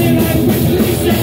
Singing and